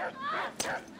やった!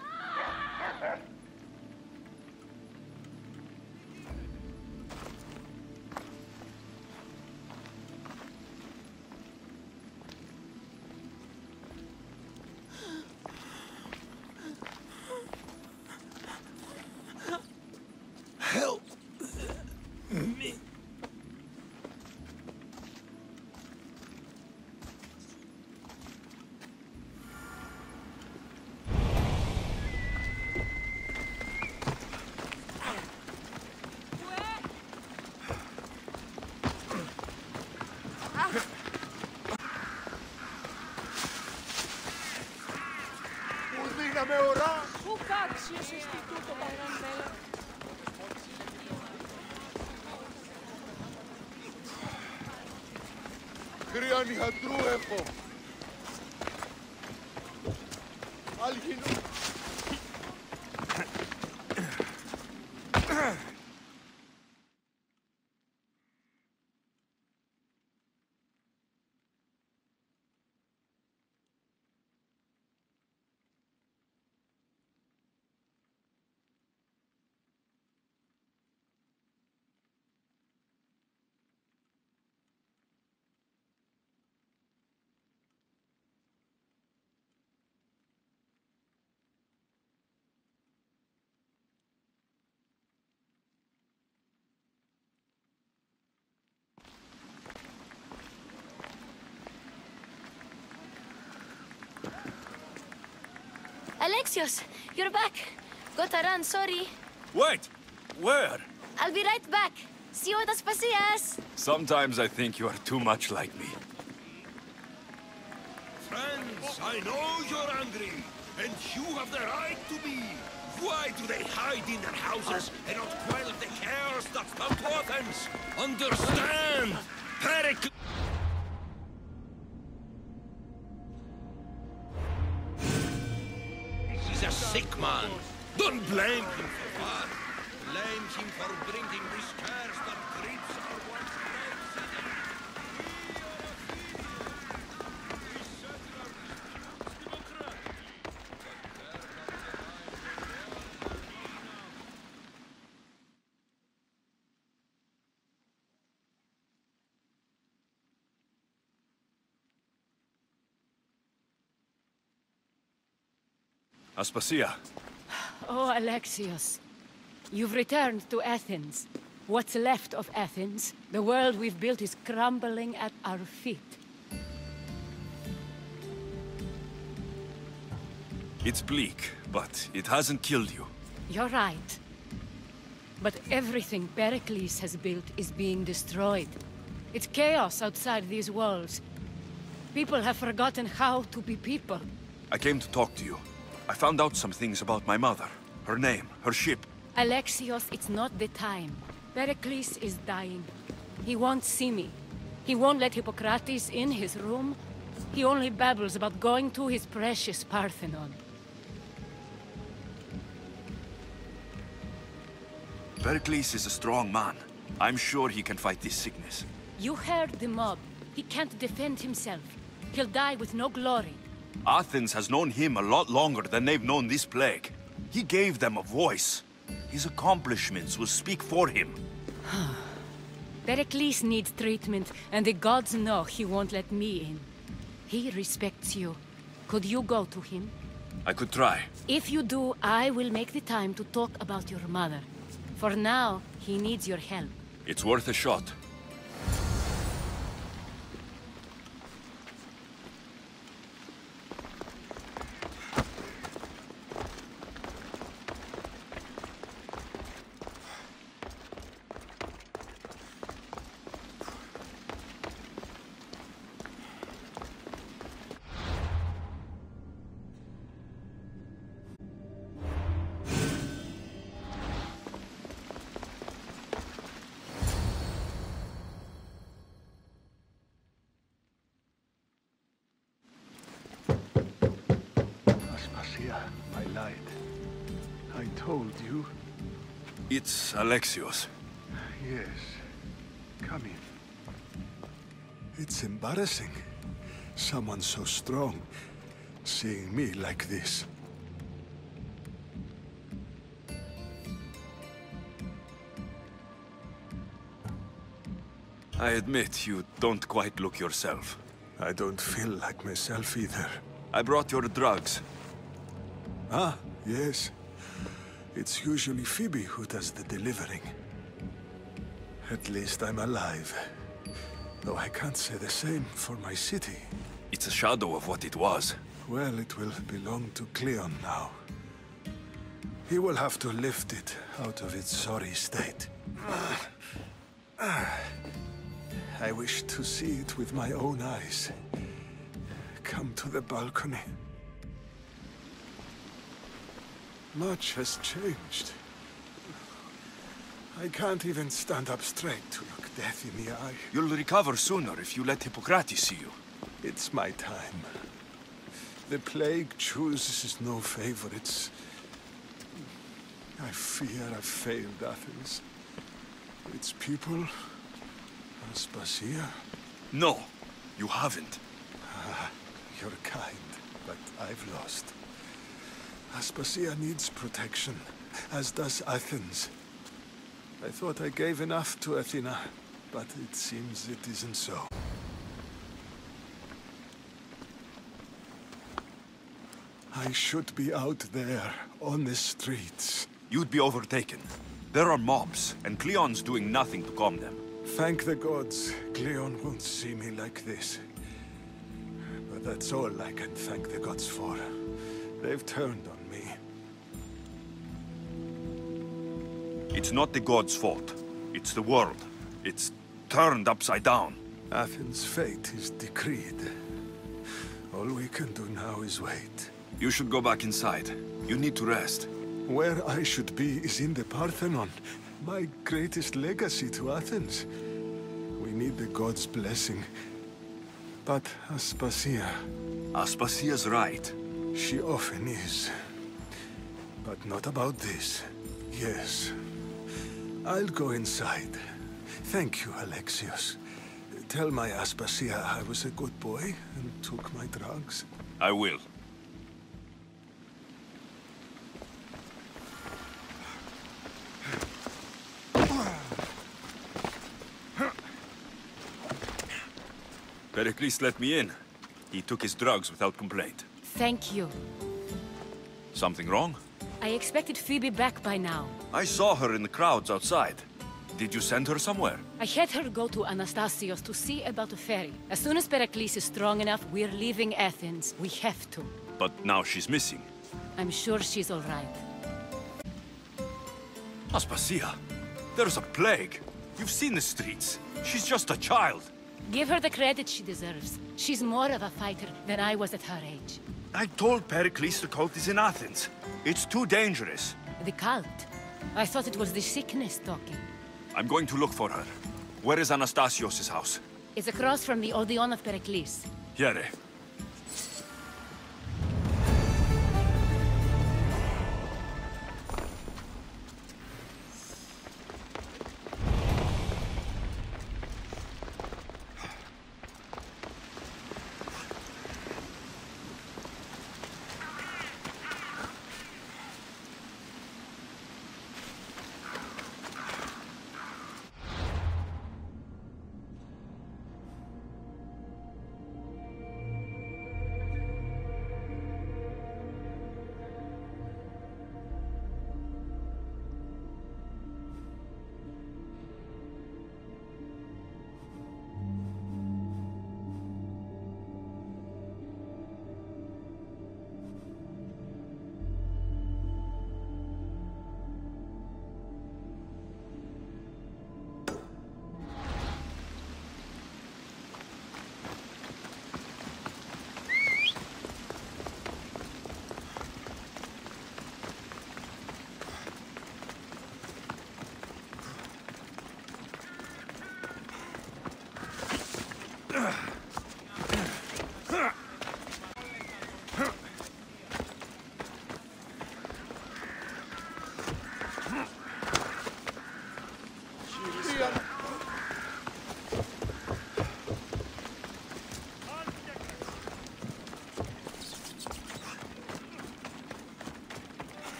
Δημοσίευσε Ινστιτούτο Παγκόσμιο. Χρειανιχαντρού έχω. Alexios, you're back. Got to run, sorry. Wait! Where? I'll be right back. See you at Aspasias. Sometimes I think you are too much like me. Friends, I know you're angry, and you have the right to be. Why do they hide in their houses and not quell the chaos that's come to Athens? Understand! Pericles... Don't blame him for that. Blame him for bringing this curse that grips our once. Aspasia, Oh, Alexios. You've returned to Athens. What's left of Athens, the world we've built is crumbling at our feet. it's bleak, but it hasn't killed you. You're right. But everything Pericles has built is being destroyed. It's chaos outside these walls. People have forgotten how to be people. I came to talk to you. I found out some things about my mother. Her name, her ship. Alexios, it's not the time. Pericles is dying. He won't see me. He won't let Hippocrates in his room. He only babbles about going to his precious Parthenon. Pericles is a strong man. I'm sure he can fight this sickness. You heard the mob. He can't defend himself. He'll die with no glory. Athens has known him a lot longer than they've known this plague. He gave them a voice. His accomplishments will speak for him. Pericles needs treatment, and the gods know he won't let me in. He respects you. Could you go to him? I could try. If you do, I will make the time to talk about your mother. For now, he needs your help. It's worth a shot. It's Alexios. Yes. Come in. It's embarrassing. Someone so strong, seeing me like this. I admit you don't quite look yourself. I don't feel like myself either. I brought your drugs. Ah, yes. It's usually Phoebe who does the delivering. At least I'm alive. Though I can't say the same for my city. It's a shadow of what it was. Well, it will belong to Cleon now. He will have to lift it out of its sorry state. I wish to see it with my own eyes. Come to the balcony. Much has changed. I can't even stand up straight to look death in the eye. You'll recover sooner if you let Hippocrates see you. It's my time. The plague chooses no favorites. I fear I've failed Athens. Its people, Aspasia. No, you haven't. Ah, You're kind, but I've lost. Aspasia needs protection, as does Athens. I thought I gave enough to Athena, but it seems it isn't so. I should be out there, on the streets. You'd be overtaken. There are mobs, and Cleon's doing nothing to calm them. Thank the gods, Cleon won't see me like this. But that's all I can thank the gods for. They've turned on It's not the gods' fault. It's the world. It's turned upside down. Athens' fate is decreed. All we can do now is wait. You should go back inside. You need to rest. Where I should be is in the Parthenon, my greatest legacy to Athens. We need the gods' blessing. But Aspasia, Aspasia's right. she often is. But not about this. Yes. I'll go inside. Thank you, Alexios. Tell my Aspasia I was a good boy and took my drugs. I will. Pericles let me in. He took his drugs without complaint. Thank you. Something wrong? I expected Phoebe back by now. I saw her in the crowds outside. Did you send her somewhere? I had her go to Anastasios to see about a ferry. As soon as Pericles is strong enough, we're leaving Athens. We have to. But now she's missing. I'm sure she's all right. Aspasia, there's a plague. You've seen the streets. She's just a child. Give her the credit she deserves. She's more of a fighter than I was at her age. I told Pericles the cult is in Athens. It's too dangerous. The cult? I thought it was the sickness talking. I'm going to look for her. Where is Anastasios' house? It's across from the Odeon of Pericles. Here.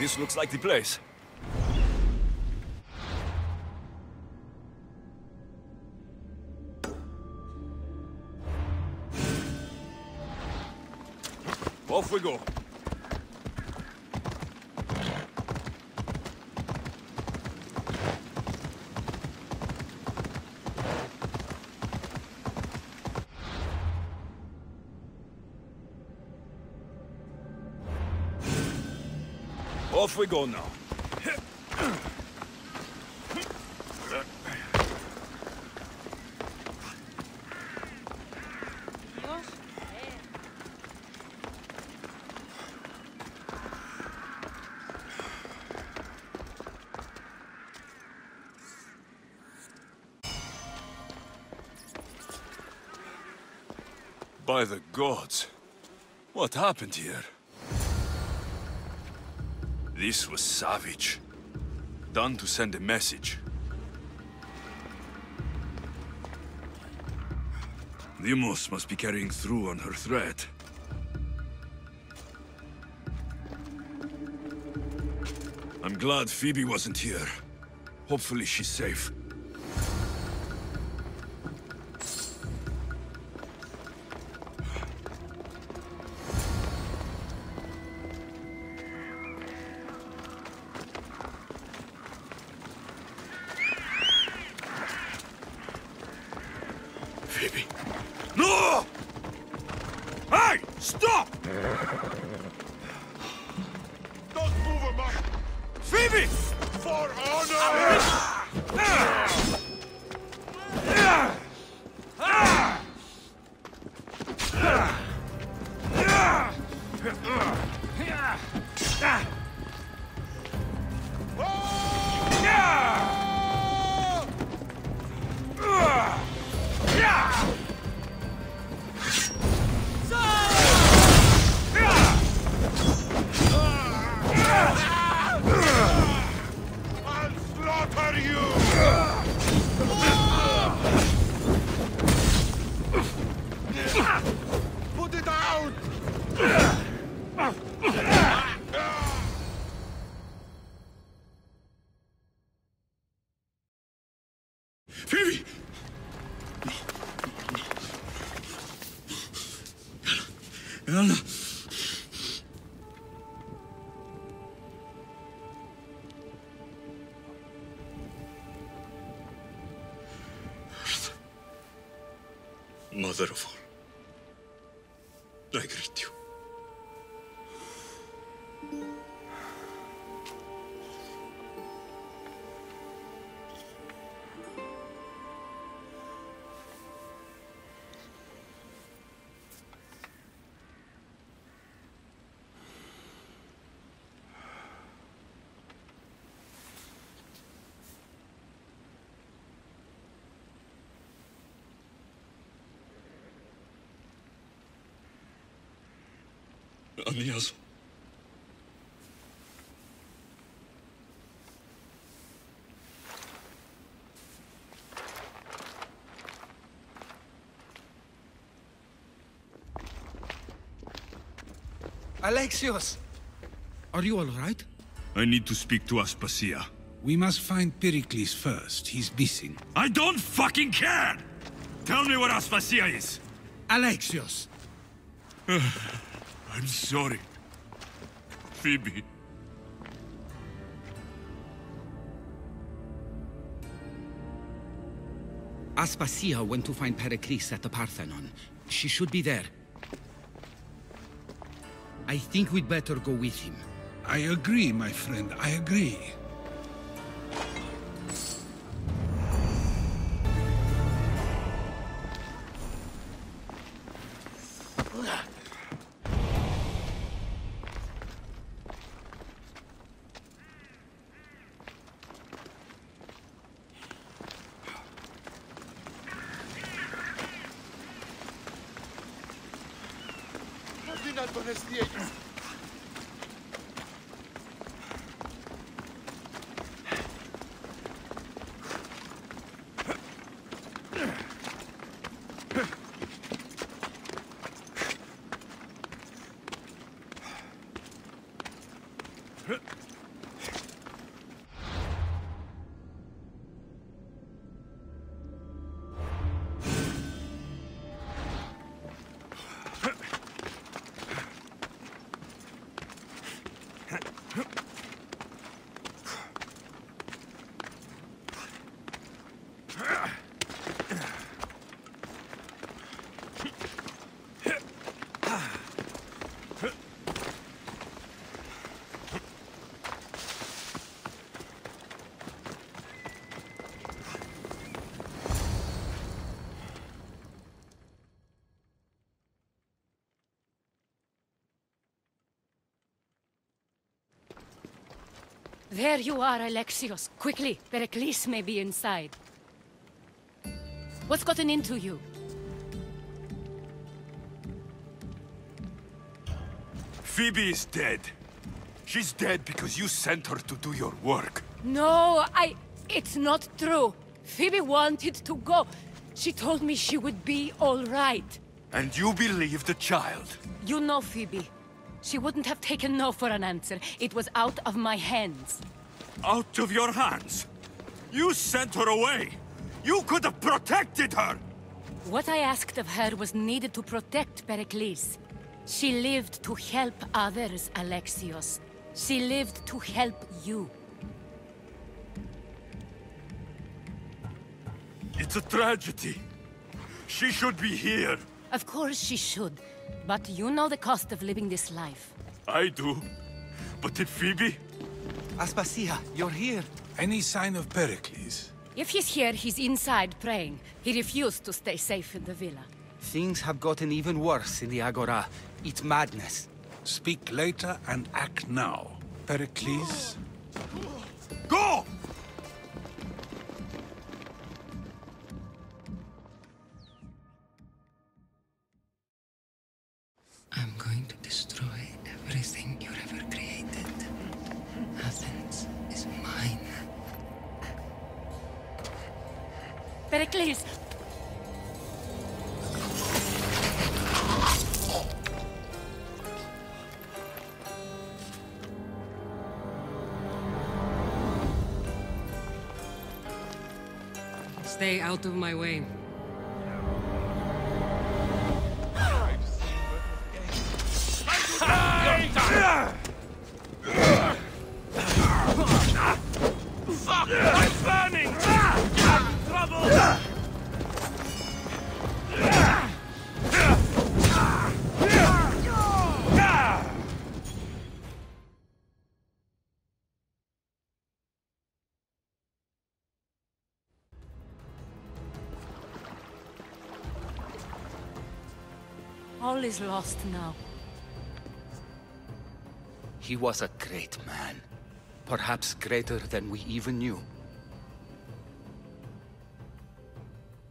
This looks like the place. Off we go. Off we go now. By the gods. What happened here? This was savage. Done to send a message. Limos must be carrying through on her threat. I'm glad Phoebe wasn't here. Hopefully she's safe. Phoebe! Anna! Mother of all, I Alexios! Are you all right? I need to speak to Aspasia. We must find Pericles first. He's missing. I don't fucking care! Tell me where Aspasia is! Alexios! I'm sorry. Phoebe. Aspasia went to find Pericles at the Parthenon. She should be there. I think we'd better go with him. I agree, my friend, I agree. Anton has the. There you are, Alexios. Quickly, Pericles may be inside. What's gotten into you? Phoebe is dead. She's dead because you sent her to do your work. No, I... It's not true. Phoebe wanted to go. She told me she would be all right. And you believe the child? You know Phoebe. She wouldn't have taken no for an answer. It was out of my hands. Out of your hands? You sent her away! You could have protected her! What I asked of her was needed to protect Pericles. She lived to help others, Alexios. She lived to help you. It's a tragedy. She should be here. Of course she should. But you know the cost of living this life. I do. But did Phoebe? Aspasia, you're here. Any sign of Pericles? If he's here, he's inside praying. He refused to stay safe in the villa. Things have gotten even worse in the Agora. It's madness. Speak later and act now. Pericles? Pericles! Stay out of my way. All is lost now. He was a great man. Perhaps greater than we even knew.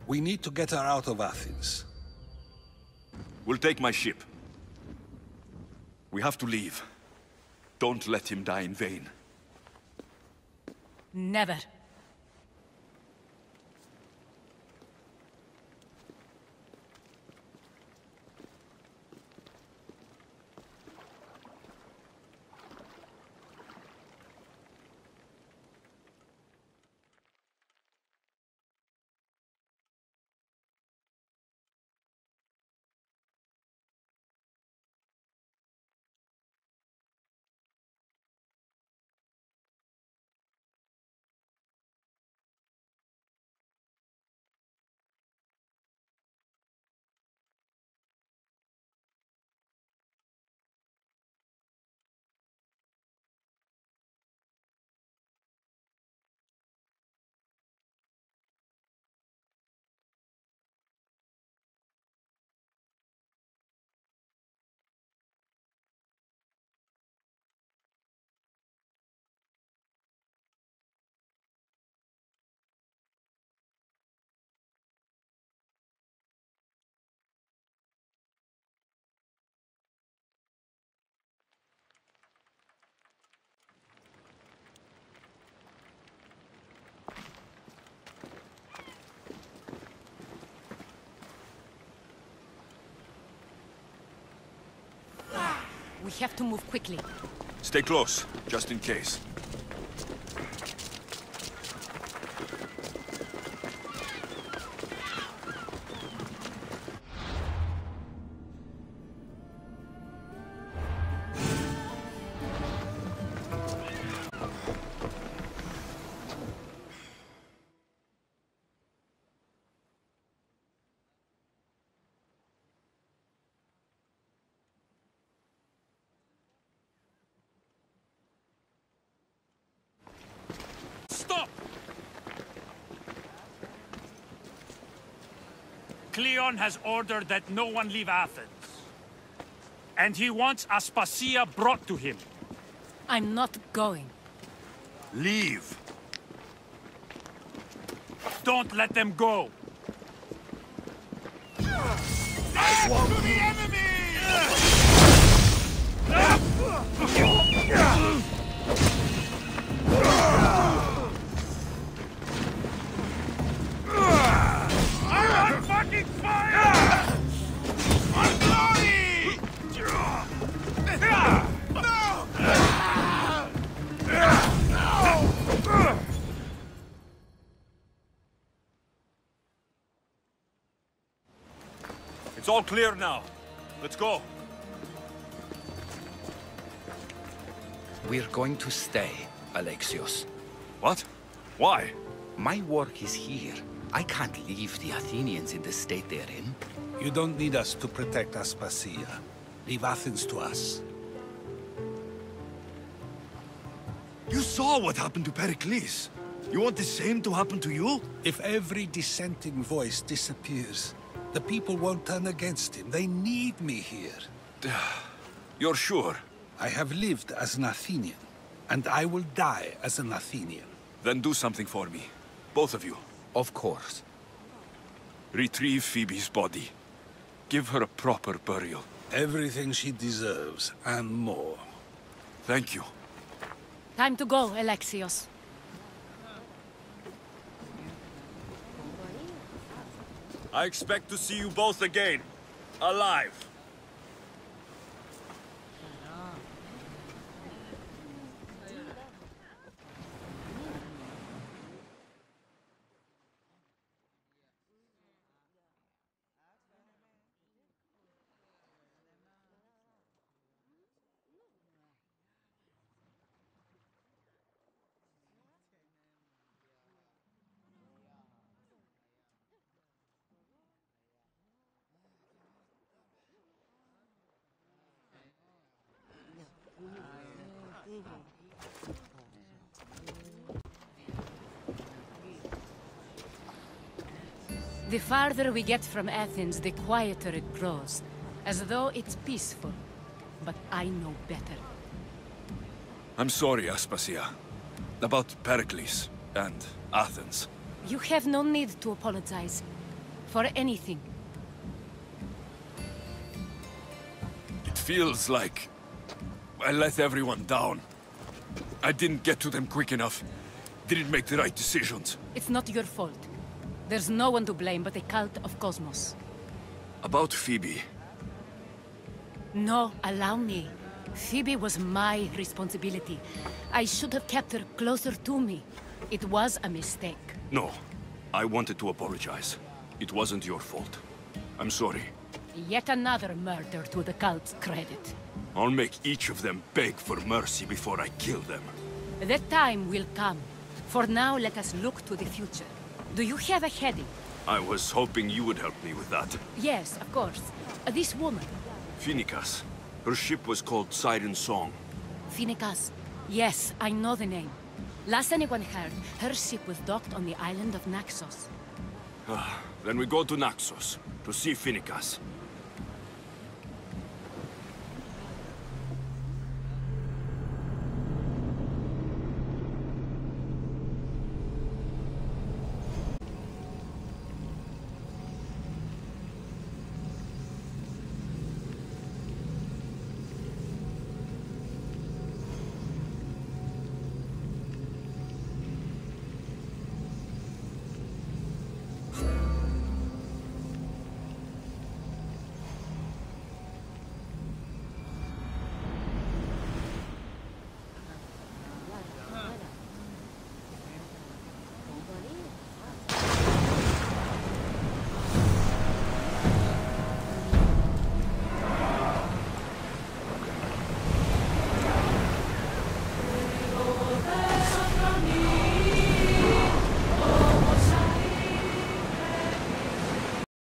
We need to get her out of Athens. We'll take my ship. We have to leave. Don't let him die in vain. Never. We have to move quickly. Stay close, just in case. Cleon has ordered that no one leave Athens. And he wants Aspasia brought to him. I'm not going. Leave! Don't let them go! I'm all clear now. Let's go. We're going to stay, Alexios. What? Why? My work is here. I can't leave the Athenians in the state they're in. You don't need us to protect Aspasia. Leave Athens to us. You saw what happened to Pericles. You want the same to happen to you? If every dissenting voice disappears, the people won't turn against him. They need me here. You're sure? I have lived as an Athenian, and I will die as an Athenian. Then do something for me. Both of you. Of course. Retrieve Phoebe's body. Give her a proper burial. Everything she deserves, and more. Thank you. Time to go, Alexios. I expect to see you both again. Alive. The farther we get from Athens, the quieter it grows. As though it's peaceful. But I know better. I'm sorry, Aspasia. About Pericles and Athens. You have no need to apologize. For anything. It feels like I let everyone down. I didn't get to them quick enough. Didn't make the right decisions. It's not your fault. There's no one to blame but the cult of Kosmos. About Phoebe. No, allow me. Phoebe was my responsibility. I should have kept her closer to me. It was a mistake. No. I wanted to apologize. It wasn't your fault. I'm sorry. Yet another murder to the cult's credit. I'll make each of them beg for mercy before I kill them. That time will come. For now, let us look to the future. Do you have a heading? I was hoping you would help me with that. Yes, of course. Uh, this woman, Phoenicas. Her ship was called Siren Song. Phoenicas. Yes, I know the name. Last anyone heard, her ship was docked on the island of Naxos. Ah, then we go to Naxos to see Phoenicas.